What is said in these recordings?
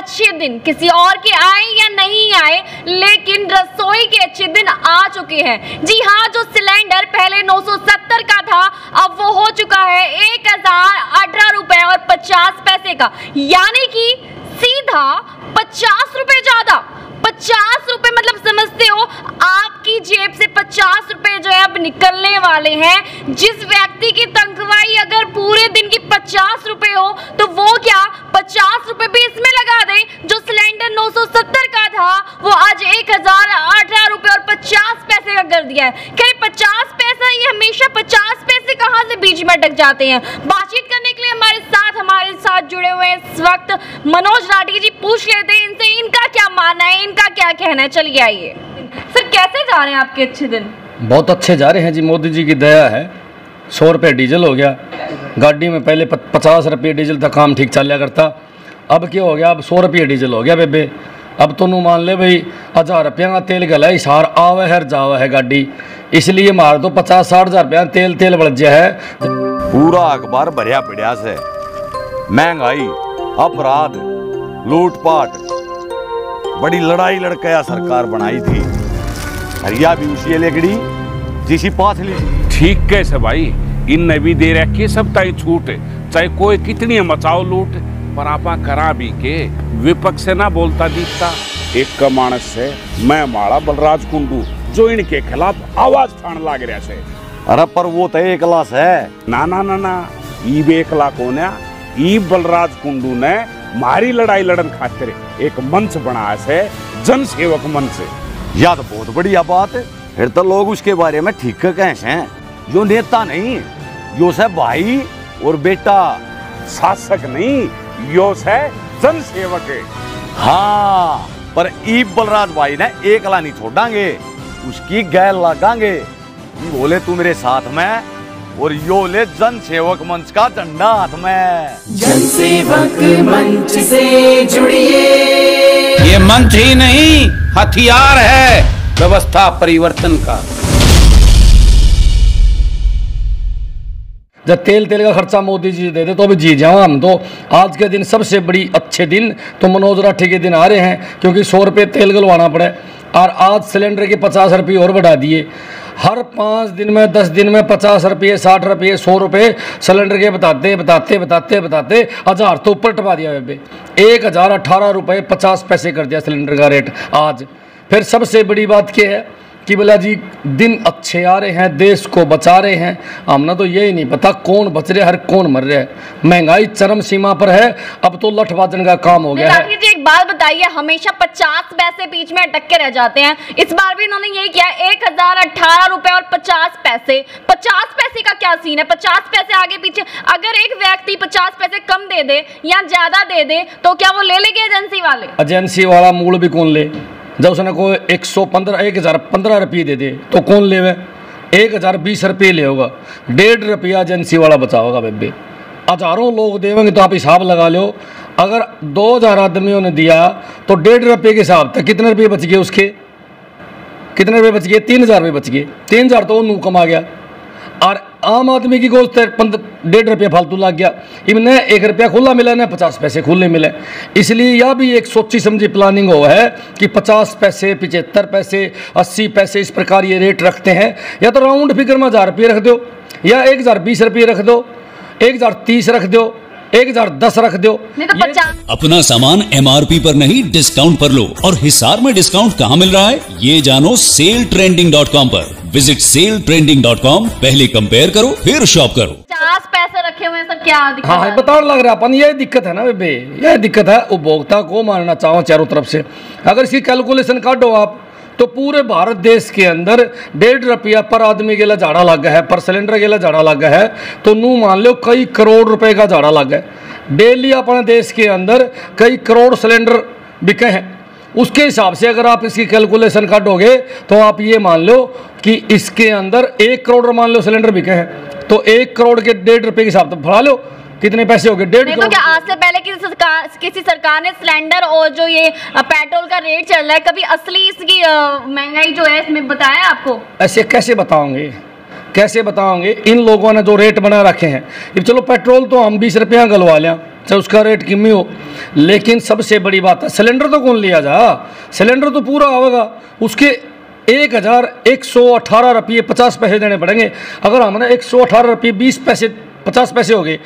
अच्छे दिन किसी और के आए या नहीं आए, लेकिन रसोई के अच्छे दिन आ चुके हैं। जी हाँ जो सिलेंडर पहले 970 का था, अब वो हो चुका है एक हज़ार अठारह रुपए और पचास पैसे का। यानी कि सीधा पचास रुपए ज़्यादा। पचास रुपए मतलब समझते हो, आपकी जेब से पचास रुपए जो है अब निकलने वाले हैं। जिस व्यक्ति की तनख्वाही अगर पूरे दिन की पचास रुपए हो तो वो क्या पचास रुपए भी इसमें लगा दे? जो सिलेंडर 970 का था, वो आज एक हज़ार अठारह रुपए और पचास पैसे का कर दिया है। क्या पचास पैसा, ये हमेशा पचास पैसे कहाँ से बीच में अटक जाते हैं? बातचीत करने हमारे साथ जुड़े हुए इस वक्त। मनोज राठी जी पूछ लेते हैं इनसे इनका क्या मानना है? इनका क्या कहना है? चलिए आइए। सर कैसे जा रहे हैं आपके अच्छे दिन? बहुत अच्छे जा रहे हैं जी। मोदी जी की दया है। सौ रुपये डीजल हो गया। गाड़ी में पहले पचास रुपये डीजल था काम ठीक चल करता। अब क्या हो गया? अब सौ रुपये डीजल हो गया बेबे। अब तो नू मान ले भाई हज़ार रुपया का तेल गला हिसार आवे है जावा है गाड़ी। इसलिए मार दो पचास साठ हज़ार रुपया तेल तेल बढ़ गया है। पूरा अखबार भरिया पड़िया से। महँगाई अपराध लूटपाट। बड़ी लड़ाई लड़कया सरकार बनाई थी। हरिया भी उसी लेगड़ी जिसी पाथली ठीक कैसे भाई? इन भी दे रखी सब ताई छूट। चाहे कोई कितनी मचाओ लूट पर आपा करा भी के विपक्ष से ना बोलता दिखता एक का मानस से मैं माड़ा बलराज कुंडू जो इनके खिलाफ आवाज़ ठान लाग रहा है। अरे पर वो तो एक क्लास है। ना ना ना ना ई बेकला कौन है ई बलराज कुंडू ने मारी लड़ाई लड़न खातिर एक मंच बनाया से जन सेवक मंच या तो बहुत बढ़िया बात है फिर तो लोग उसके बारे में ठीक कहे हैं जो नेता नहीं यो से भाई और बेटा शासक नहीं यो से जन सेवक है हाँ पर ई बलराज भाई ने एकला नहीं छोड़ांगे उसकी गैर लगांगे बोले तू मेरे साथ में और यो ले जन सेवक मंच का झंडा हाथ में। जनसेवक मंच से जुड़िए। ये मंच ही नहीं हथियार है व्यवस्था परिवर्तन का। जब तेल तेल का खर्चा मोदी जी दे दे तो अभी जी जाओ हम तो। आज के दिन सबसे बड़ी अच्छे दिन तो मनोज राठी के दिन आ रहे हैं क्योंकि सौ रुपये तेल गलवाना पड़े। और आज सिलेंडर के पचास रुपये और बढ़ा दिए। हर पाँच दिन में, दस दिन में, पचास रुपये, साठ रुपये, सौ रुपये सिलेंडर के बताते बताते बताते बताते, हज़ार तो ऊपर टपा दिया बेबे। एक हज़ार अठारह रुपये पचास पैसे कर दिया सिलेंडर का रेट आज फिर सबसे बड़ी बात क्या है? कि बोला जी दिन अच्छे आ रहे हैं देश को बचा रहे हैं। हमने तो यही नहीं पता कौन बच रहे हर कौन मर रहे है। महँगाई चरम सीमा पर है अब तो लठबाजन का काम हो गया है। जी एक बात बताइए हमेशा पचास पैसे बीच में अटक के रह जाते हैं। इस बार भी इन्होंने यही किया एक हज़ार अठारह रुपए और पचास पैसे। पचास पैसे का क्या सीन है? पचास पैसे आगे पीछे अगर एक व्यक्ति पचास पैसे कम दे दे या ज़्यादा दे दे तो क्या वो ले लेंगे एजेंसी वाले? एजेंसी वाला मूल भी कौन ले? जब उसने कोई एक सौ पंद्रह, एक हज़ार पंद्रह रुपये दे दे तो कौन ले हुए एक हज़ार बीस रुपये ले होगा। डेढ़ रुपया एजेंसी वाला बचाओगा बेबे। हज़ारों लोग देवेंगे तो आप हिसाब लगा लो। अगर दो हज़ार आदमियों ने दिया तो डेढ़ रुपये के हिसाब तक कितने रुपये बच गए उसके? कितने रुपये बच गए? तीन हज़ार रुपये बच गए। तीन हज़ार तो वो नू कमा गया। और आम आदमी की गोश्त पंद्रह डेढ़ रुपया फालतू लग गया। इन्हें एक रुपया खुला मिला ना पचास पैसे खुले मिले। इसलिए यह भी एक सोची समझी प्लानिंग हो है कि पचास पैसे पिचहत्तर पैसे अस्सी पैसे इस प्रकार ये रेट रखते हैं। या तो राउंड फिगर में हज़ार रुपये रख दो या एक हज़ार बीस रुपये रख दो एक हज़ार तीस रख दो एक हज़ार दस रख दो। तो अपना सामान एमआरपी पर नहीं डिस्काउंट पर लो। और हिसार में डिस्काउंट कहाँ मिल रहा है? ये जानो सेल ट्रेंडिंग डॉट कॉम पर। Visit sale trending dot com पहले कंपेयर करो फिर शॉप करो। पचास पैसे रखे हुए सर क्या दिक्कत हाँ हाँ? है? बताने लग रहा है अपन ये दिक्कत है ना बेबे? यह दिक्कत है उपभोक्ता को मानना चाहो चारों तरफ़ से। अगर इसकी कैलकुलेशन काटो आप तो पूरे भारत देश के अंदर डेढ़ रुपया पर आदमी के लिए झाड़ा लग गया है पर सिलेंडर के लिए झाड़ा लग गया है। तो नू मान लो कई करोड़ रुपए का झाड़ा लग गया है। डेली अपने देश के अंदर कई करोड़ सिलेंडर बिके हैं। उसके हिसाब से अगर आप इसकी कैलकुलेशन काटोगे तो आप ये मान लो कि इसके अंदर एक करोड़ मान लो सिलेंडर बिके हैं। तो एक करोड़ के डेढ़ रुपए के हिसाब से फड़ा लो। कितने पैसे हो गए डेढ़ तो करोड़ क्या आज से पहले किसी सरकार किसी सरकार ने सिलेंडर और जो ये पेट्रोल का रेट चल रहा है कभी असली इसकी महँगाई जो है इसमें बताया आपको? ऐसे कैसे बताओगे? कैसे बताओगे? इन लोगों ने जो रेट बना रखे हैं। चलो पेट्रोल तो हम बीस रुपया गलवा लें। चाहे उसका रेट किमी हो। लेकिन सबसे बड़ी बात है सिलेंडर तो कौन लिया जा? सिलेंडर तो पूरा आवेगा उसके एक हज़ार एक सौ अठारह रुपये पचास पैसे देने पड़ेंगे। अगर हमने एक सौ अठारह रुपये बीस पैसे, पचास पैसे हो गए,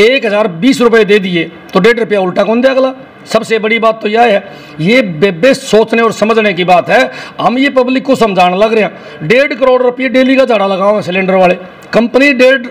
एक हज़ार बीस रुपये दे दिए तो डेढ़ रुपया उल्टा कौन दे अगला? सबसे बड़ी बात तो यह है, ये बेबे सोचने और समझने की बात है। हम ये पब्लिक को समझाने लग रहे हैं। डेढ़ करोड़ रुपये डेली का झाड़ा लगाओ सिलेंडर वाले। कंपनी डेढ़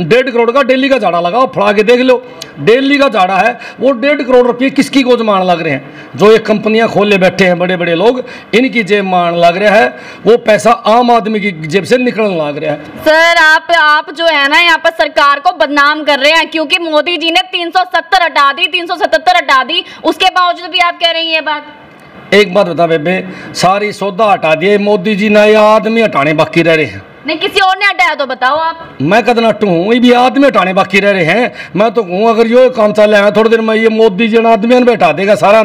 डेढ़ करोड़ का डेली का झाड़ा लगाओ फड़ा के देख लो। डेली का झाड़ा है वो डेढ़ करोड़ रुपये किसकी गोज मान लग रहे हैं? जो ये कंपनियाँ खोले बैठे हैं बड़े बड़े लोग इनकी जेब मान लग रहा है वो पैसा आम आदमी की जेब से निकलने लग रहा है। सर आप आप जो है ना यहाँ पर सरकार को बदनाम कर रहे हैं क्योंकि मोदी जी ने 370 हटा दी 377 हटा दी उसके बावजूद भी आप कह रही हैं ये बात। एक बात बता बेबे सारी सौदा हटा दिए मोदी जी ने ये आदमी हटाने बाकी रह रहे हैं। नहीं, किसी और ने हटाया तो बताओ आप। मैं कद नट्टू हूँ ये भी आदमी हटाने बाकी रह रहे हैं। मैं तो कहूँ अगर यो काम चल रहा है, थोड़ी देर में ये मोदी जी ने आदमी बैठा देगा सारा।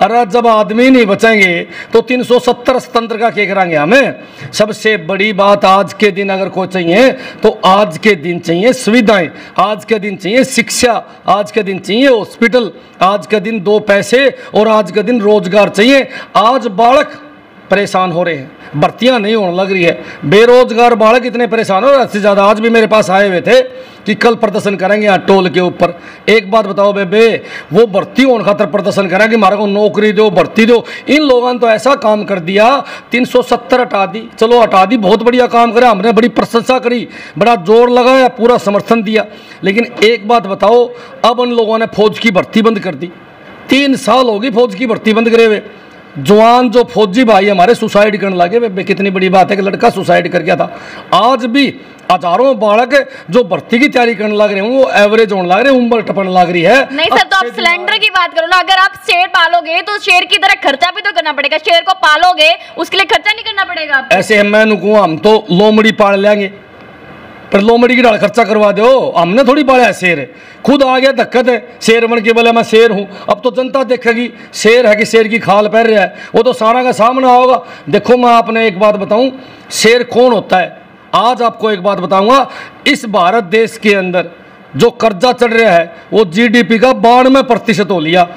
अरे जब आदमी नहीं बचेंगे तो 370 तंत्र का क्या कराएँगे हमें सबसे बड़ी बात आज के दिन अगर कोई चाहिए तो आज के दिन चाहिए सुविधाएँ, आज के दिन चाहिए शिक्षा, आज के दिन चाहिए हॉस्पिटल, आज के दिन दो पैसे और आज के दिन रोज़गार चाहिए। आज बालक परेशान हो रहे हैं। भर्तियाँ नहीं होने लग रही है। बेरोजगार बालक इतने परेशान हो रहे से ज़्यादा आज भी मेरे पास आए हुए थे कि कल प्रदर्शन करेंगे यहाँ टोल के ऊपर। एक बात बताओ बेबे, वो भर्ती होने खातर प्रदर्शन करेंगे हमारे को नौकरी दो, भर्ती दो। इन लोगों ने तो ऐसा काम कर दिया 370 हटा दी। चलो, हटा दी, बहुत बढ़िया काम करा, हमने बड़ी प्रशंसा करी, बड़ा ज़ोर लगाया, पूरा समर्थन दिया। लेकिन एक बात बताओ, अब उन लोगों ने फौज की भर्ती बंद कर दी। तीन साल होगी फौज की भर्ती बंद करे हुए। जवान जो फौजी भाई हमारे सुसाइड करने लगे बे कितनी बड़ी बात है कि लड़का सुसाइड कर गया था। आज भी हज़ारों बालक जो भर्ती की तैयारी करने लग रहे हैं वो एवरेज होने लग रहे हैं उम्र टपने लग रही है। नहीं सर तो आप सिलेंडर की बात करो ना अगर आप शेर पालोगे तो शेर की तरह खर्चा भी तो करना पड़ेगा। शेर को पालोगे उसके लिए खर्चा नहीं करना पड़ेगा ऐसे मैं नुकू हम तो लोमड़ी पाल लेंगे। पर की डाल खर्चा करवा दो हमने थोड़ी पाला है शेर। खुद आ गया दिक्कत है शेर बन के बोले, मैं शेर हूँ। अब तो जनता देखेगी, शेर है कि शेर की खाल पहन रहा है। वो तो सारा का सामना होगा। देखो, मैं आपने एक बात बताऊँ, शेर कौन होता है? आज आपको एक बात बताऊँगा, इस भारत देश के अंदर जो कर्जा चढ़ रहा है, वो जीडीपी का बानवे प्रतिशत हो लिया।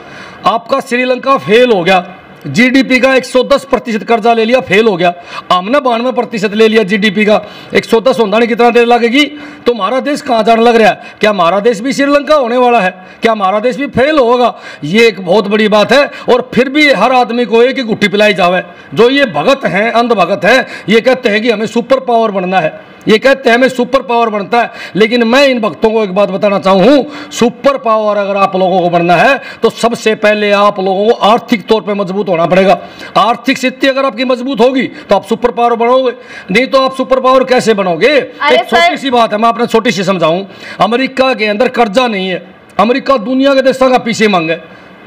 आपका श्रीलंका फेल हो गया। जीडीपी का 110 प्रतिशत कर्जा ले लिया, फेल हो गया। हमने बानवे प्रतिशत ले लिया जीडीपी का। 110 होना नहीं, कितना देर लगेगी? तो हमारा देश कहाँ जाने लग रहा है? क्या हमारा देश भी श्रीलंका होने वाला है? क्या हमारा देश भी फेल होगा? ये एक बहुत बड़ी बात है, और फिर भी हर आदमी को एक गुट्टी पिलाई जावे। जो ये भगत हैं अंध भगत हैं, ये कहते हैं कि हमें सुपर पावर बनना है। ये कहते हैं, हमें सुपर पावर बनता है। लेकिन मैं इन भक्तों को एक बात बताना चाहूँ, सुपर पावर अगर आप लोगों को बनना है तो सबसे पहले आप लोगों को आर्थिक तौर पर मज़बूत होना पड़ेगा। आर्थिक स्थिति अगर आपकी मज़बूत होगी तो आप सुपर पावर बनोगे नहीं तो आप सुपर पावर कैसे बनोगे? एक छोटी सी बात है मैं आपने छोटी सी समझाऊं। अमेरिका के अंदर कर्जा नहीं है। अमेरिका दुनिया के देशों का पीछे मांग है।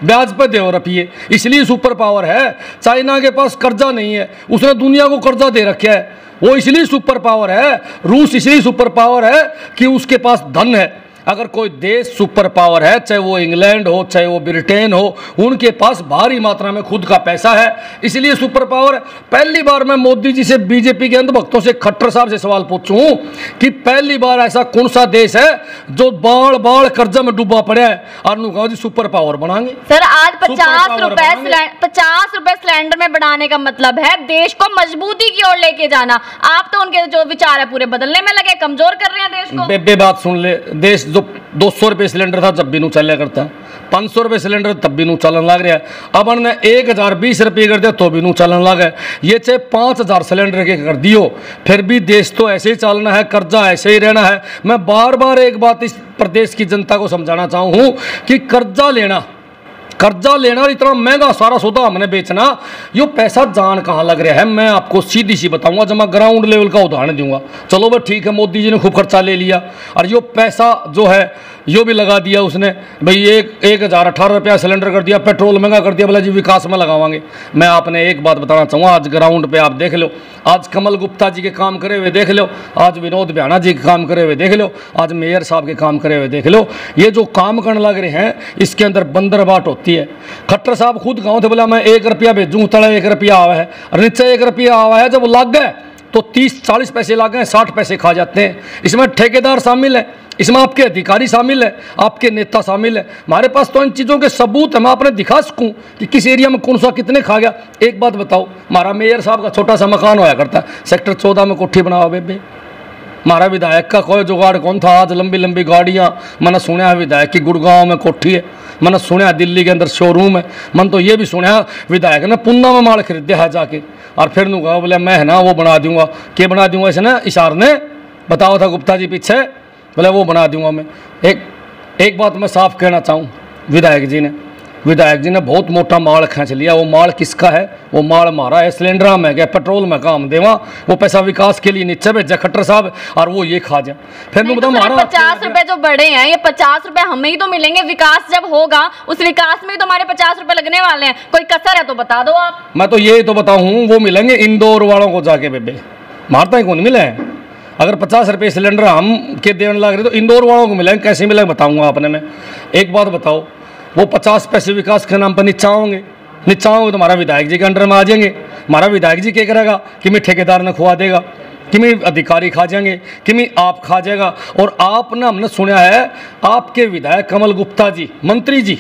ब्याज पे दे रुपये इसलिए सुपर पावर है। चाइना के पास कर्जा नहीं है। उसने दुनिया को कर्जा दे रखा है। वो इसलिए सुपर पावर है। रूस इसलिए सुपर पावर है कि उसके पास धन है। अगर कोई देश सुपर पावर है चाहे वो इंग्लैंड हो चाहे वो ब्रिटेन हो उनके पास भारी मात्रा में खुद का पैसा है इसलिए सुपर पावर पहली बार मैं मोदी जी से बीजेपी के अंधभक्तों से खट्टर साहब से सवाल पूछूँ कि पहली बार ऐसा कौन सा देश है जो बाढ़ बाढ़ कर्जा में डूबा पड़ा है? और उन्होंने जी सुपर पावर बनाएँगे। सर आज पचास रुपए पचास रुपए सिलेंडर में बढ़ाने का मतलब है देश को मजबूती की ओर लेके जाना। आप तो उनके जो विचार है पूरे बदलने में लगे कमज़ोर कर रहे हैं देश को। बेबे बात सुन ले देश जो दो सौ रुपये सिलेंडर था जब भी नू चलिया करता। पाँच सौ रुपये सिलेंडर तब भी नू चलन लग रहा। है अब उन्होंने एक हज़ार बीस रुपये कर दिया तो भी नू चलन लग है ये चाहे पाँच हज़ार सिलेंडर के कर दियो, फिर भी देश तो ऐसे ही चलना है, कर्जा ऐसे ही रहना है। मैं बार बार एक बात इस प्रदेश की जनता को समझाना चाहूँ कि कर्जा लेना कर्जा लेना और इतना महँगा सारा सौदा हमने बेचना, यो पैसा जान कहाँ लग रहा है? मैं आपको सीधी सी बताऊँगा, जब मैं ग्राउंड लेवल का उदाहरण दूँगा। चलो भाई, ठीक है, मोदी जी ने खूब खर्चा ले लिया। और यो पैसा जो है यो भी लगा दिया उसने। भाई, एक एक हज़ार अठारह रुपया सिलेंडर कर दिया, पेट्रोल महँगा कर दिया बोला जी विकास में लगावांगे। मैं आपने एक बात बताना चाहूँगा, आज ग्राउंड पे आप देख लो, आज कमल गुप्ता जी के काम करे हुए देख लो, आज विनोद बिहाना जी के काम करे हुए देख लो, आज मेयर साहब के काम करे हुए देख लो। ये जो काम करने लग रहे हैं, इसके अंदर बंदर बाट होती है। खट्टर साहब खुद गाँव थे, बोला, मैं एक रुपया भेजूँ, तड़ा एक रुपया आवा है। नीचे एक रुपया आवा है, जब लग गए तो तीस, चालीस पैसे ला गए साठ पैसे खा जाते हैं। इसमें ठेकेदार शामिल है, इसमें आपके अधिकारी शामिल है, आपके नेता शामिल है। हमारे पास तो इन चीज़ों के सबूत है, मैं आपने दिखा सकूँ कि किस एरिया में कौन सा कितने खा गया। एक बात बताओ, हमारा मेयर साहब का छोटा सा मकान होया करता है, सेक्टर चौदह में कोठी बनाओ, बेबे। हमारा विधायक का कोई जुगाड़ कौन था? आज लंबी लंबी गाड़ियाँ। मैंने सुना विधायक की गुड़गांव में कोठी है। मैंने सुना दिल्ली के अंदर शोरूम है। मन तो ये भी सुना विधायक ने पुन्ना में माल खरीदा है जाके। और फिर नू कहा बोले, मैं है ना, वो बना दूँगा। के बना दूँगा? इसने इशार ने बताओ था गुप्ता जी पीछे। बोले, वो बना दूँगा मैं। एक एक बात मैं साफ़ कहना चाहूँ विधायक जी ने। विधायक जी ने बहुत मोटा माल खींच लिया। वो माल किसका है? वो माल मारा है सिलेंडर में। गया पेट्रोल में काम देवा। वो पैसा विकास के लिए नीचे भेजा खट्टर साहब और वो ये खा जाए। फिर मैं बताऊँ मारा पचास रुपए जो बड़े हैं ये पचास रुपए हमें ही तो मिलेंगे। विकास जब होगा उस विकास में ही तो हमारे पचास रुपए लगने वाले हैं। कोई कसर है तो बता दो आप। मैं तो ये तो बताऊँ वो मिलेंगे इंदौर वालों को जाके बेबे। मारता ही कौन? मिले हैं? अगर पचास रुपये सिलेंडर हम के देने लग रहे तो इंदौर वालों को मिलेंगे। कैसे मिलेंगे बताऊँगा आपने मैं। एक बात बताओ वो पचास पैसे विकास के नाम पर नीचा होंगे नीचा होंगे तो हमारा विधायक जी के अंडर में आ जाएँगे। हमारा विधायक जी क्या करेगा? कि मैं ठेकेदार ने खुआ देगा, कि मैं अधिकारी खा जाएँगे, कि मैं आप खा जाएगा। और आपने हमने सुना है, आपके विधायक कमल गुप्ता जी, मंत्री जी,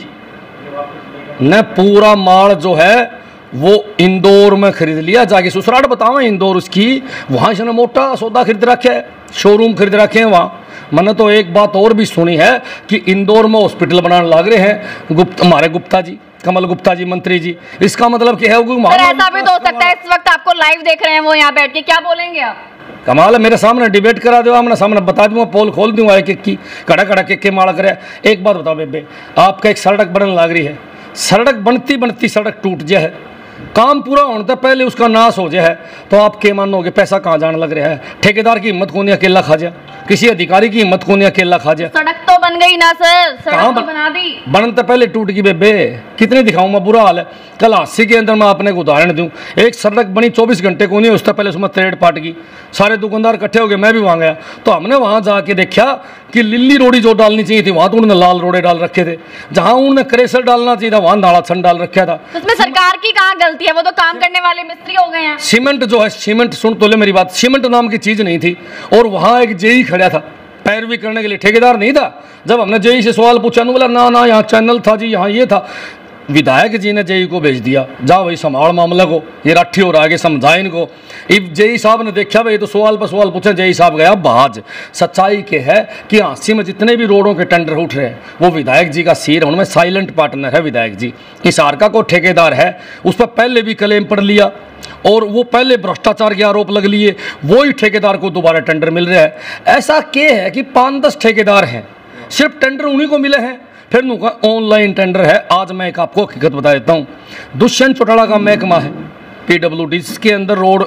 ने पूरा माल जो है, वो इंदौर में खरीद लिया। जाके ससुराल बताओ इंदौर उसकी, वहाँ से मोटा सौदा खरीद रखे है शोरूम खरीद रखे हैं वहाँ। मैंने तो एक बात और भी सुनी है कि इंदौर में हॉस्पिटल बनाने लग रहे हैं। गुप्त हमारे गुप्ता जी कमल गुप्ता जी मंत्री जी। इसका मतलब क्या है ऐसा भी तो हो सकता है इस वक्त आपको लाइव देख रहे हैं वो यहाँ बैठ के। क्या बोलेंगे आप? कमाल है मेरे सामने डिबेट करा दो मैं सामने बता दूँगा पोल खोल दूँगा एक एक की। कड़ा कड़ा के के माड़ा करे। एक बात बताओ बेबे आपका एक सड़क बनने लग रही है। सड़क बनती बनती सड़क टूट जाए है। काम पूरा होने तक पहले उसका नाश हो जाए तो आप क्या मानोगे? पैसा कहाँ जाने लग रहा है? ठेकेदार की हिम्मत कौन अकेला खा जाए? किसी अधिकारी की हिम्मत कौन अकेला खा जाए? सड़क तो बन गई ना सर। सड़क तो बना दी। बनन तो पहले टूट गई बेबे। कितने दिखाऊँ मैं? बुरा हाल है। कल हादसे के अंदर मैं आपने एक उदाहरण दूँ। एक सड़क बनी 24 घंटे को नहीं उससे पहले उसमें त्रेड पाट गई सारे दुकानदार इकट्ठे हो गए मैं भी वहाँ गया। तो हमने वहाँ जाके देखा कि लिल्ली रोड़ी जो डालनी चाहिए थी वहाँ तो उन्होंने लाल रोड़े डाल रखे थे। जहाँ उन्होंने क्रेशर डालना चाहिए था वहाँ नाला छन डाल रखा था। तो उसमें सरकार की कहा गलती है? वो तो काम करने वाले मिस्त्री हो गए हैं। सीमेंट जो है सीमेंट सुन तो ले मेरी बात। सीमेंट नाम की चीज़ नहीं थी। और वहाँ एक जेई खड़ा था पैरवी करने के लिए। ठेकेदार नहीं था? जब हमने जेई से सवाल पूछा ना बोला ना ना यहाँ चैनल था जी यहाँ ये था। विधायक जी ने जेई को भेज दिया। जा भाई, संभाल मामला को। ये राठी और आगे समझा इनको इब जेई साहब ने देखा, भाई तो सवाल पर सवाल पूछे, जेई साहब गया, बाज। सच्चाई के है कि हाँसी में जितने भी रोडों के टेंडर उठ रहे हैं, वो विधायक जी का सिर उनमें साइलेंट पार्टनर है विधायक जी। इस आरका को ठेकेदार है, उस पर पहले भी क्लेम पढ़ लिया, और वो पहले भ्रष्टाचार के आरोप लग लिए वो ही ठेकेदार को दोबारा टेंडर मिल रहा है। ऐसा क्या है कि पाँच दस ठेकेदार हैं, सिर्फ़ टेंडर उन्हीं को मिले हैं फिर नु ऑनलाइन टेंडर है, आज मैं एक आपको हकीकत बता देता हूँ। दुष्यंत चौटाला का महकमा है पीडब्ल्यू के अंदर रोड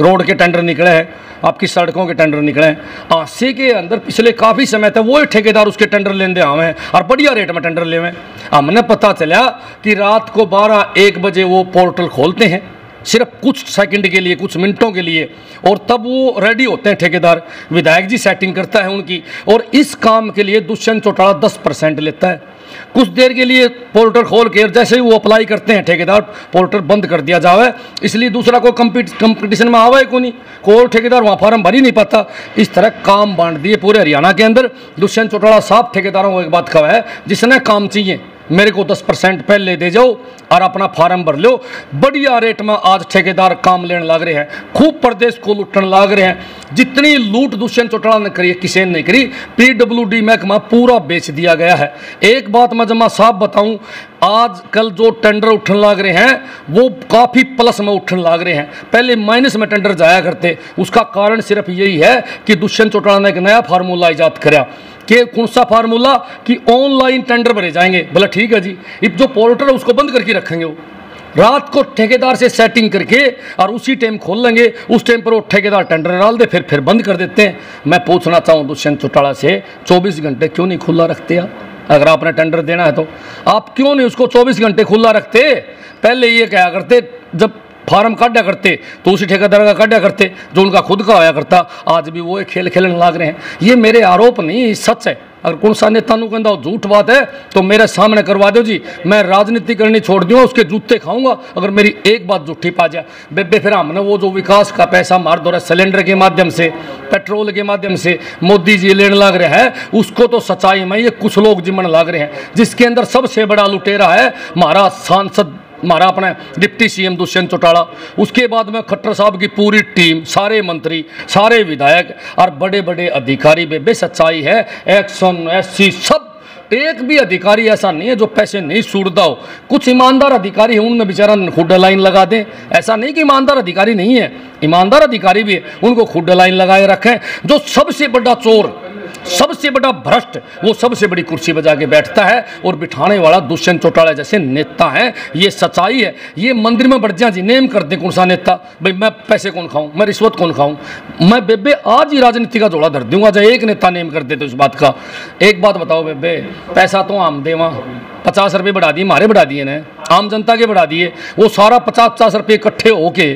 रोड के टेंडर निकले हैं, आपकी सड़कों के टेंडर निकले हैं। आसी के अंदर पिछले काफ़ी समय तक वो ठेकेदार उसके टेंडर लेंदे आवे हैं और बढ़िया रेट में टेंडर लेवे हमने पता चला कि रात को बारह एक बजे वो पोर्टल खोलते हैं। सिर्फ़ कुछ सेकंड के लिए, कुछ मिनटों के लिए। और तब वो रेडी होते हैं ठेकेदार। विधायक जी सेटिंग करता है उनकी। और इस काम के लिए दुष्यंत चौटाला दस परसेंट लेता है। कुछ देर के लिए पोर्टल खोल के जैसे ही वो अप्लाई करते हैं ठेकेदार पोर्टल बंद कर दिया जावे। इसलिए दूसरा कोई कंपीट कंपटीशन में आवा ही को नहीं। कोई ठेकेदार वहाँ फार्म भर ही नहीं पाता। इस तरह काम बांट दिए पूरे हरियाणा के अंदर। दुष्यंत चौटाला साहब ठेकेदारों को एक बात कहा है, जिसने काम चाहिए। मेरे को दस परसेंट पहले दे जाओ और अपना फार्म भर लो। बढ़िया रेट में आज ठेकेदार काम लेने लग रहे हैं। खूब प्रदेश को लूटने लग रहे हैं। जितनी लूट दुष्यंत चौटाला ने करी किसी ने नहीं करी। पीडब्ल्यू डी महकमा पूरा बेच दिया गया है। एक बात मैं जमा साफ़ बताऊँ आज कल जो टेंडर उठने लग रहे हैं, वो काफ़ी प्लस में उठने लग रहे हैं। पहले माइनस में टेंडर जाया करते। उसका कारण सिर्फ़ यही है कि दुष्यंत चौटाला ने एक नया फार्मूला ईजाद कराया कि कौन सा फार्मूला कि ऑनलाइन टेंडर भरे जाएँगे? बोला, ठीक है जी। अब जो पोर्टल है उसको बंद करके रखेंगे वो। रात को ठेकेदार से सेटिंग करके और उसी टाइम खोल लेंगे, उस टाइम पर वो ठेकेदार टेंडर डाल दे, फिर फिर बंद कर देते हैं। मैं पूछना चाहूँ दुष्यंत चौटाला से 24 घंटे क्यों नहीं खुला रखते आप? अगर आपने टेंडर देना है तो। आप क्यों नहीं उसको 24 घंटे खुला रखते? पहले ये क्या करते, जब फार्म काटा करते तो उसी ठेकेदार का काटा करते, जो उनका खुद का होया करता, आज भी वो खेल खेलने लग रहे हैं। ये मेरे आरोप नहीं सच है। अगर कौन सा नेता कहता झूठ बात है तो मेरे सामने करवा दो जी। मैं राजनीति करनी छोड़ दूँगा उसके जूते खाऊँगा, अगर मेरी एक बात झूठी पा जाए। बेबे फिर हमने वो जो विकास का पैसा मार दो रहा, सिलेंडर के माध्यम से, पेट्रोल के माध्यम से, मोदी जी लेने लग रहे हैं, उसको तो सच्चाई में ये कुछ लोग जिमन लग रहे हैं, जिसके अंदर सबसे बड़ा लुटेरा है, महाराज सांसद हमारा अपना डिप्टी सीएम दुष्यंत चौटाला। उसके बाद में खट्टर साहब की पूरी टीम, सारे मंत्री, सारे विधायक और बड़े बड़े अधिकारी बेबे सच्चाई है। एक्शन एससी सब। एक भी अधिकारी ऐसा नहीं है जो पैसे नहीं सूटता हो। कुछ ईमानदार अधिकारी हैं, उनमें बेचारा खुड लाइन लगा दें। ऐसा नहीं कि ईमानदार अधिकारी नहीं है। ईमानदार अधिकारी भी है, उनको खुड लाइन लगाए रखें। जो सबसे बड़ा चोर सबसे बड़ा भ्रष्ट, वो सबसे बड़ी कुर्सी बजा के बैठता है और बिठाने वाला दुष्यंत चौटाला जैसे नेता है। ये सच्चाई है। ये मंदिर में बढ़ जी, नेम कर दे कौन सा नेता। भाई, मैं पैसे कौन खाऊं? मैं रिश्वत कौन खाऊं? मैं बेबे, आज ही राजनीति का जोड़ा धर दूँगा। चाहे एक नेता नेम कर देते उस बात का। एक बात बताओ बेबे, पैसा तो आम देवा। पचास रुपये बढ़ा दिए, मारे बढ़ा दिए ने। आम जनता के बढ़ा दिए। वो सारा पचास पचास रुपये इकट्ठे होके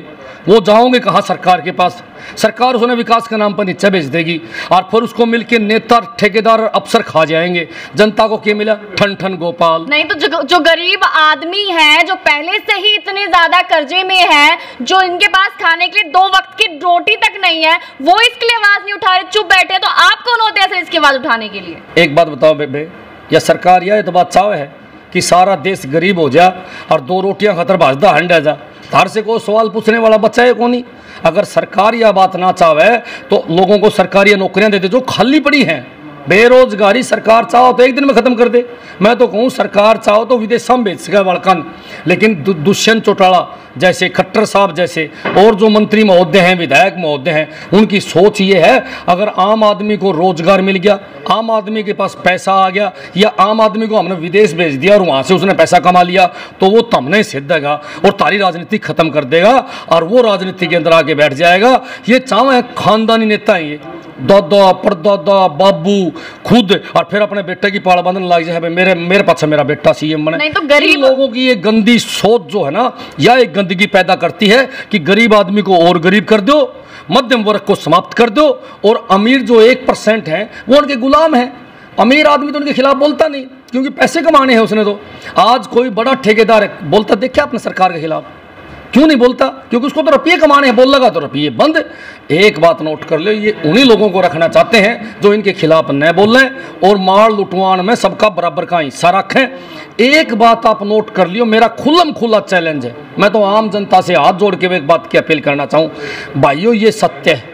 वो जाओगे कहाँ सरकार के पास? सरकार उसने विकास के नाम पर नीचे भेज देगी और फिर उसको मिलके नेता ठेकेदार अफसर खा जाएँगे। जनता को क्या मिला? ठन ठन गोपाल। नहीं तो जो, जो गरीब आदमी है जो पहले से ही इतने ज़्यादा कर्जे में है जो इनके पास खाने के लिए दो वक्त की रोटी तक नहीं है वो इसके लिए आवाज़ नहीं उठा रहे चुप बैठे तो आप कौन होते हैं सर इसकी आवाज़ उठाने के लिए? एक बात बताओ बेबे या सरकार या तो बात चाव है कि सारा देश गरीब हो जा और दो रोटियाँ खतर भाजदा हंडा जा। तार से को सवाल पूछने वाला बच्चा है कौन ही? अगर सरकार यह बात ना चाहे तो लोगों को सरकारी नौकरियाँ दे दे जो खाली पड़ी हैं। बेरोजगारी सरकार चाहो तो एक दिन में खत्म कर दे। मैं तो कहूँ, सरकार चाहो तो विदेश में भेज सके बड़कन लेकिन दुष्यंत चौटाला जैसे खट्टर साहब जैसे, और जो मंत्री महोदय हैं, विधायक महोदय हैं, उनकी सोच ये है, अगर आम आदमी को रोज़गार मिल गया, आम आदमी के पास पैसा आ गया, या आम आदमी को हमने विदेश भेज दिया और वहाँ से उसने पैसा कमा लिया तो वो तमने सिद्धेगा और तारी राजनीति खत्म कर देगा, और वो राजनीति के अंदर आके बैठ जाएगा। ये चाहे खानदानी नेता हैं ये। दादा परदादा बाबू खुद और फिर अपने बेटे की पाल बांधने लग जाए मेरे मेरे पास मेरा बेटा सीएम बने। नहीं तो गरीब- लोगों की ये गंदी सोच जो है ना यह एक गंदगी पैदा करती है कि गरीब आदमी को और गरीब कर दो मध्यम वर्ग को समाप्त कर दो और अमीर जो एक परसेंट हैं वो उनके गुलाम हैं। अमीर आदमी तो उनके खिलाफ बोलता नहीं क्योंकि पैसे कमाने हैं उसने तो। आज कोई बड़ा ठेकेदार है बोलता देखा अपने सरकार के खिलाफ। क्यों नहीं बोलता? क्योंकि उसको तो रुपये कमाने हैं, बोल लगा तो रुपये बंद। एक बात नोट कर लो, ये उन्हीं लोगों को रखना चाहते हैं जो इनके खिलाफ न बोल रहे और मार लुटवान में सबका बराबर का हिस्सा रखें। एक बात आप नोट कर लियो, मेरा खुलम खुला चैलेंज है। मैं तो आम जनता से हाथ जोड़ के एक बात की अपील करना चाहूँ। भाइयों, ये सत्य है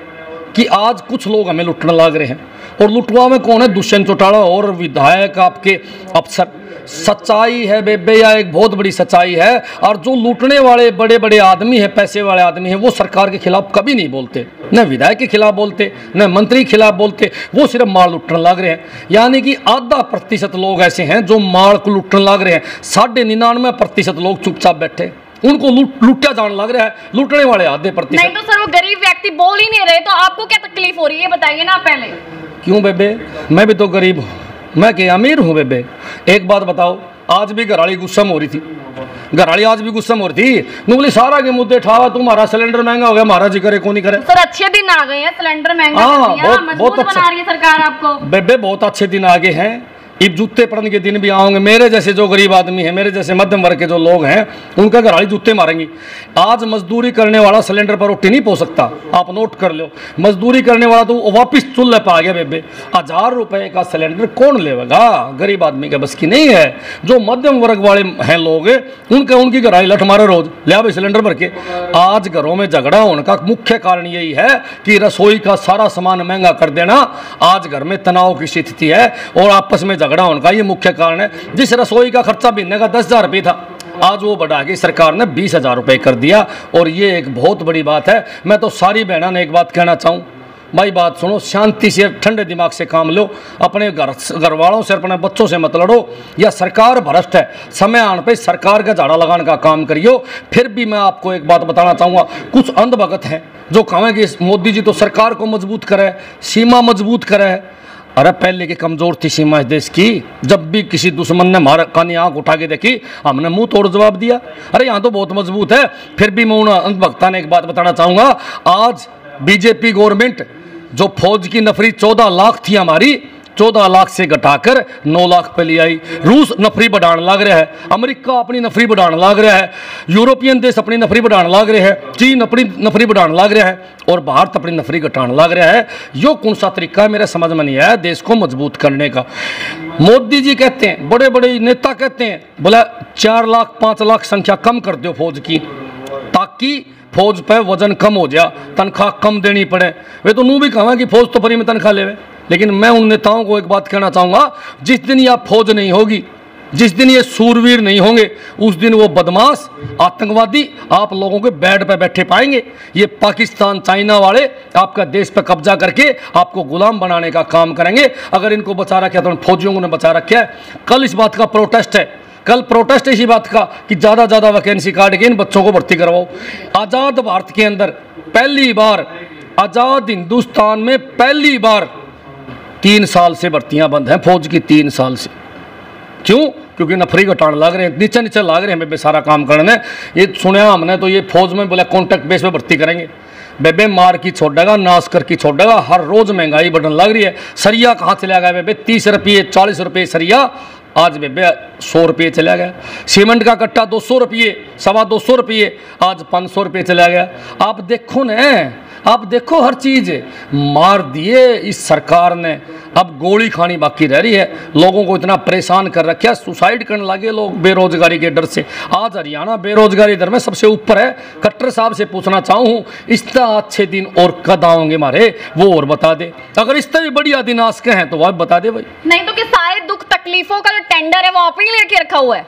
कि आज कुछ लोग हमें लुटने लग रहे हैं। और लुटवा में कौन है? दुष्यंत चौटाला और विधायक आपके अफसर। सच्चाई है बेबे, या एक बहुत बड़ी सच्चाई है? और जो लूटने वाले बड़े बड़े आदमी हैं, पैसे वाले आदमी हैं, वो सरकार के खिलाफ कभी नहीं बोलते। न विधायक के खिलाफ बोलते, न मंत्री के खिलाफ बोलते, वो सिर्फ़ माल लुटने लग रहे हैं। यानी कि आधा प्रतिशत लोग ऐसे हैं जो माल को लुटने लग रहे हैं। साढ़े निन्यानवे प्रतिशत लोग चुपचाप बैठे उनको लूट, लुटा जाने लग रहा है। लूटने वाले आधे प्रतिशत। नहीं तो सर, वो गरीब व्यक्ति बोल ही नहीं रहे तो आपको क्या तकलीफ़ हो रही है? बताइए ना पहले। क्यों बेबे? मैं भी तो गरीब हूँ। मैं क्या अमीर हूँ बेबे। एक बात बताओ आज भी घराली गुस्सा हो रही थी। घराली आज भी गुस्सा हो रही थी? बोली सारा के मुद्दे ठावा तुम्हारा सिलेंडर महँगा हो गया महाराज जी करे को नहीं करे। सर अच्छे दिन आ गए हैं सिलेंडर महँगा हाँ, बहुत- बहुत अच्छा। बना रही है सरकार आपको। बेबे बहुत अच्छे दिन आ गए हैं। इब जूते पड़ने के दिन भी आओगे। मेरे जैसे जो गरीब आदमी है, मेरे जैसे मध्यम वर्ग के जो लोग हैं, उनका घराड़ी जूते मारेंगी। आज मजदूरी करने वाला सिलेंडर पर रोटी नहीं पो सकता। आप नोट कर लो। मजदूरी करने वाला तो वापिस चूल्हे पर आ गया बेबे। हज़ार रुपए का सिलेंडर कौन लेगा गरीब आदमी के बस की नहीं है। जो मध्यम वर्ग वाले हैं लोग, उनके, उनकी घराड़ी लठ मारे रोज। ले भाई सिलेंडर भर के। आज घरों में झगड़ा होने का मुख्य कारण यही है कि रसोई का सारा सामान महँगा कर देना। आज घर में तनाव की स्थिति है और आपस में होने का ये मुख्य कारण है। जिस रसोई का खर्चा महीने का दस हज़ार था, आज वो बढ़ा के सरकार ने बीस हज़ार रुपये कर दिया। और ये एक बहुत बड़ी बात है। मैं तो सारी बहना ने एक बात कहना चाहूँ। भाई, बात सुनो, शांति से, ठंडे दिमाग से काम लो। अपने घर घर वालों से, अपने बच्चों से मत लड़ो। या सरकार भ्रष्ट है। समय आने पे सरकार का झाड़ा लगाने का काम करियो। फिर भी मैं आपको एक बात बताना चाहूँगा। कुछ अंधभगत हैं जो कहेंगे इस मोदी जी तो सरकार को मज़बूत करे, सीमा मज़बूत करे। अरे पहले की कमज़ोर थी सीमा इस देश की, जब भी किसी दुश्मन ने हमारा कानी आँख उठा के देखी, हमने मुँह तोड़ जवाब दिया। अरे यहाँ तो बहुत मज़बूत है, फिर भी मैं उन अंधभक्ता ने एक बात बताना चाहूँगा। आज बीजेपी गवर्नमेंट, जो फौज की नफरी चौदह लाख थी हमारी चौदह लाख से घटाकर नौ लाख पे ले आई। रूस नफरी बढ़ाने लग रहा है। अमेरिका अपनी नफरी बढ़ाने लग रहा है। यूरोपियन देश अपनी नफरी बढ़ाने लग रहे हैं। चीन अपनी नफरी बढ़ाने लग रहा है। और भारत अपनी नफरी घटाने लग रहा है। यो कौन सा तरीका है? मेरे समझ में नहीं आया। देश को मज़बूत करने का। मोदी जी कहते हैं बड़े बड़े नेता कहते हैं, बोला, चार लाख, पाँच लाख संख्या कम कर दो फौज की, ताकि फौज पर वज़न कम हो जाए, तनख्वाह कम देनी पड़े। वे तो नू भी कहा कि फौज तो फ्री में तनख्वाह लेवे। लेकिन मैं उन नेताओं को एक बात कहना चाहूँगा, जिस दिन यह फौज नहीं होगी, जिस दिन ये सूरवीर नहीं होंगे, उस दिन वो बदमाश, आतंकवादी आप लोगों के बेड पर बैठे पाएँगे। ये पाकिस्तान, चाइना वाले आपका देश पर कब्जा करके आपको गुलाम बनाने का काम करेंगे। अगर इनको बचा रखा तो फौजियों ने बचा रखा है। कल इस बात का प्रोटेस्ट है। कल प्रोटेस्ट इसी बात का कि ज़्यादा ज़्यादा वैकेंसी काट के इन बच्चों को भर्ती करवाओ। आज़ाद भारत के अंदर पहली बार, आज़ाद हिंदुस्तान में पहली बार तीन साल से भर्तियाँ बंद हैं, फौज की तीन साल से। क्यों? क्योंकि नफरी घटाने लग रहे हैं, नीचे नीचे लग रहे हैं, बेबे सारा काम करने। ये सुना हमने तो ये फौज में बोला कॉन्ट्रैक्ट बेस पे भर्ती करेंगे। बेबे मार की छोड़ेगा नाश कर की छोड़ेगा, हर रोज महँगाई बढ़ने लग रही है। सरिया कहाँ से लिया गया बेबे? तीस रुपये, चालीस रुपये सरिया आज बेबे सौ रुपये चला गया। सीमेंट का कट्टा दो सौ रुपये, सवा दो सौ रुपये, आज पाँच सौ रुपये चला गया। आप देखो न, आप देखो हर चीज़। मार दिए इस सरकार ने। अब गोली खानी बाकी रह रही है। लोगों को इतना परेशान कर रखा है। सुसाइड करने लगे लोग बेरोजगारी के डर से। आज हरियाणा बेरोजगारी दर में सबसे ऊपर है। कट्टर साहब से पूछना चाहूँ, इस तरह अच्छे दिन और कद आओगे मारे? वो और बता दे। अगर इस तरह बढ़िया दिन आज के हैं तो वह बता दे भाई। नहीं तो दुख तकलीफों का जो टेंडर है वो आप ही लेके रखा हुआ है।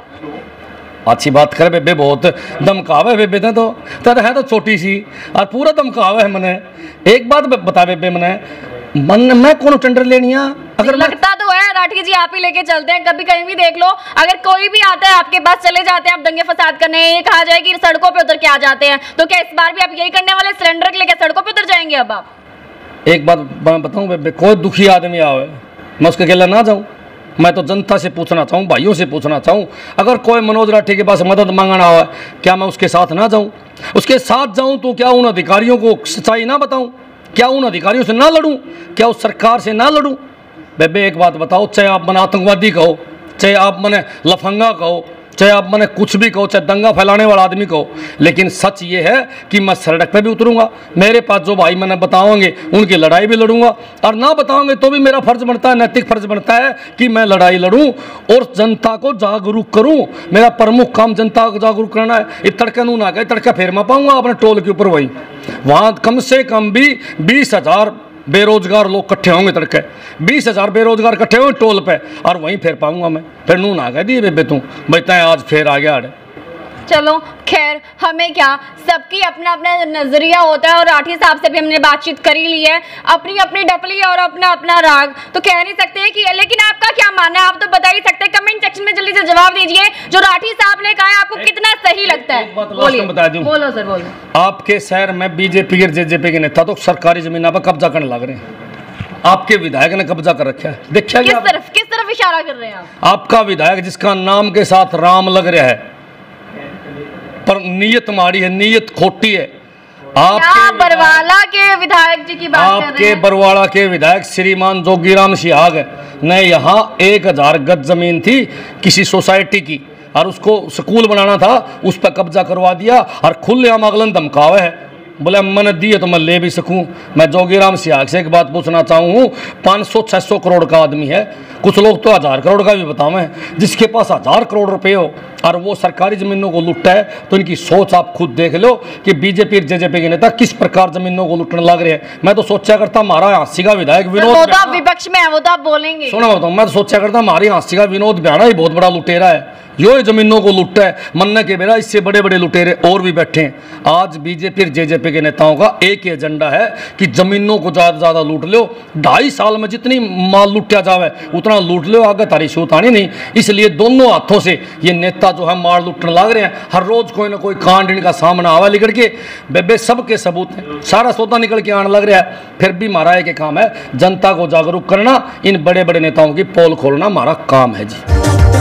अच्छी बात कर बेबे बहुत दमकाव बेबे ने तो। तर है तो छोटी सी और पूरा दमकाव है मने। एक बात बता बेबे मने मन मैं कौन टेंडर लेनी है? अगर लगता तो है राठी जी आप ही लेके चलते हैं कभी कहीं भी देख लो। अगर कोई भी आता है आपके पास चले जाते हैं आप दंगे फसाद करने ये कहा जाए कि सड़कों पे उतर के आ जाते हैं तो क्या इस बार भी आप यही करने वाले सिलेंडर लेके सड़कों पे उतर जाएँगे अब आप? एक बात मैं बताऊँ कोई दुखी आदमी आवे मैं उसके अकेला ना जाऊँ? मैं तो जनता से पूछना चाहूँ, भाइयों से पूछना चाहूँ, अगर कोई मनोज राठी के पास मदद मांगना हो, क्या मैं उसके साथ ना जाऊँ? उसके साथ जाऊँ तो क्या उन अधिकारियों को सच्चाई ना बताऊँ? क्या उन अधिकारियों से ना लड़ूँ? क्या उस सरकार से ना लड़ूँ? बेबे, एक बात बताओ, चाहे आप मन आतंकवादी कहो, चाहे आप मन लफंगा कहो चाहे आप मैंने कुछ भी कहो, चाहे दंगा फैलाने वाला आदमी कहो, लेकिन सच ये है कि मैं सड़क पे भी उतरूँगा। मेरे पास जो भाई मैंने बताओगे, उनकी लड़ाई भी लड़ूँगा। और ना बताओगे तो भी मेरा फ़र्ज़ बनता है, नैतिक फ़र्ज़ बनता है कि मैं लड़ाई लड़ूं और जनता को जागरूक करूँ। मेरा प्रमुख काम जनता को जागरूक करना है। ये तड़के नू ना गए तड़का फेर मैं पाऊँगा अपने टोल के ऊपर वही। वहाँ कम से कम भी बीस हज़ार बेरोजगार लोग इकट्ठे होंगे तड़के। बीस हज़ार बेरोजगार इकट्ठे होंगे, टोल पे। और वहीं फिर पाऊँगा मैं। फिर नून ना कह दिए बेबे तू। भाई आज फिर आ गया अड़े चलो। खैर हमें क्या? सबकी अपना अपना नज़रिया होता है और राठी साहब से भी हमने बातचीत करी ली है। अपनी अपनी डपली और अपना अपना राग। तो कह नहीं सकते हैं कि लेकिन आपका क्या मानना है? आप तो बता ही सकते। हैं कमेंट सेक्शन में जल्दी से जवाब दीजिए। जो राठी साहब ने कहा है आपको कितना सही लगता है? में बता दूँ। बोलो सर बोलो। आपके शहर में बीजेपी के जेजेपी के नेता तो सरकारी ज़मीन पर कब्जा करने लग रहे हैं। आपके विधायक ने कब्जा कर रखा है। देखा किस तरफ़ किस तरफ़ इशारा कर रहे हैं आप? आपका विधायक जिसका नाम के साथ राम लग रहा है पर नीयत माड़ी है नीयत खोटी है। आपके बरवाला के विधायक जी की बात आपके बरवाला के विधायक श्रीमान जोगीराम सिहाग ने यहाँ एक हज़ार गज ज़मीन थी किसी सोसाइटी की और उसको स्कूल बनाना था उस पर कब्जा करवा दिया और खुलेआम अगलन धमकावे है। बोले मन दिए तो मैं ले भी सकूँ। मैं जोगीराम सिहाग से एक बात पूछना चाहूँ। पाँच सौ छः सौ करोड़ का आदमी है। कुछ लोग तो हज़ार करोड़ का भी बतावें। जिसके पास हज़ार करोड़ रुपए हो और वो सरकारी ज़मीनों को लुटता है तो इनकी सोच आप खुद देख लो कि बीजेपी और जेजेपी के नेता किस प्रकार ज़मीनों को लुटने लग रहे हैं। मैं तो सोचा करता हमारा हांसी का विधायक विनोद वो तो आप विपक्ष में है वो तो आप बोलेंगे। सुनो मैं मैं तो सोचा करता हमारी हांसी का विनोद बिहाना ही बहुत बड़ा लुटेरा है। यो जमीनों को लुटता है। मन्ने के मेरा इससे बड़े बड़े लुटेरे और भी बैठे हैं। आज बीजेपी और जेजेपी के नेताओं का एक ही एजेंडा है कि जमीनों को ज़्यादा ज़्यादा लूट लो। ढाई साल में जितनी माल लुटिया जावे, उतना लूट लो। आगे तारी सूत आनी नहीं। इसलिए दोनों हाथों से ये नेता जो है मार लुटने लग रहे हैं। हर रोज कोई ना कोई कांड इनका सामना आवा निकल के। बेबे सबके सबूत हैं। सारा सौदा निकल के आने लग रहा है। फिर भी हमारा एक काम है। जनता को जागरूक करना, इन बड़े बड़े नेताओं की पोल खोलना हमारा काम है जी।